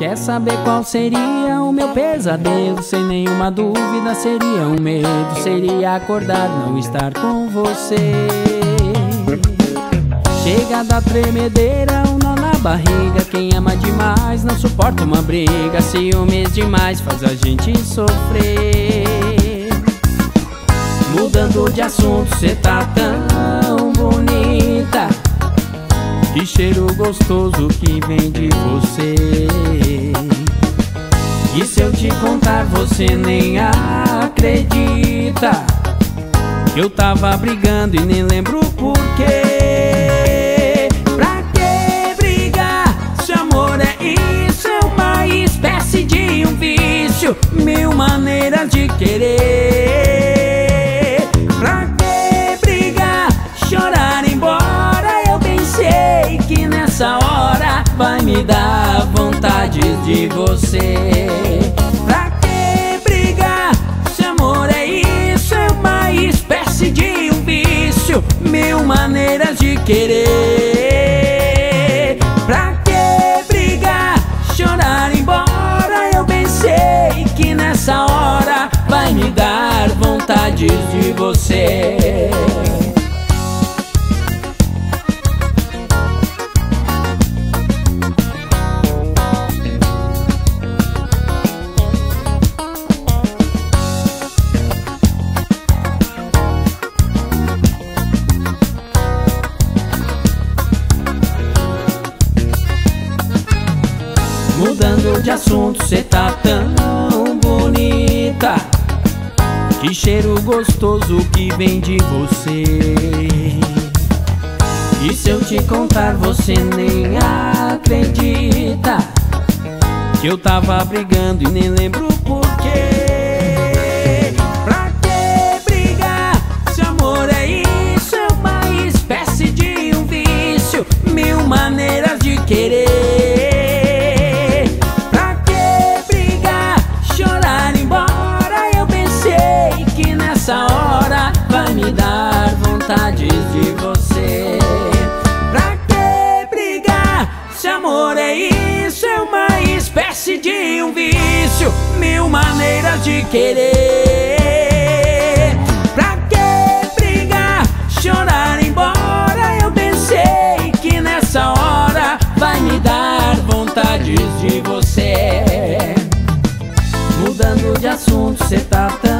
Quer saber qual seria o meu pesadelo? Sem nenhuma dúvida seria um medo. Seria acordar, não estar com você. Chega da tremedeira, um nó na barriga. Quem ama demais não suporta uma briga. Ciúmes demais faz a gente sofrer. Mudando de assunto, cê tá tão Que cheiro gostoso que vem de você. E se eu te contar você nem acredita. Eu tava brigando e nem lembro porquê Pra que brigar? Se amor é isso É uma espécie de um vício. Mil maneiras de querer me dar vontade de você. Pra que brigar? Se amor é isso É uma espécie de um vício. Mil maneiras de querer. Pra que brigar, chorar embora Eu bem sei que nessa hora vai me dar vontade de você de assunto, cê tá tão bonita. Que cheiro gostoso que vem de você. E se eu te contar, você nem acredita. Que eu tava brigando e nem lembro porquê vontades de você. Pra que brigar se amor é isso? É uma espécie de um vício, mil maneiras de querer. Pra que brigar, chorar embora? Eu pensei que nessa hora vai me dar vontades de você. Mudando de assunto, cê tá tão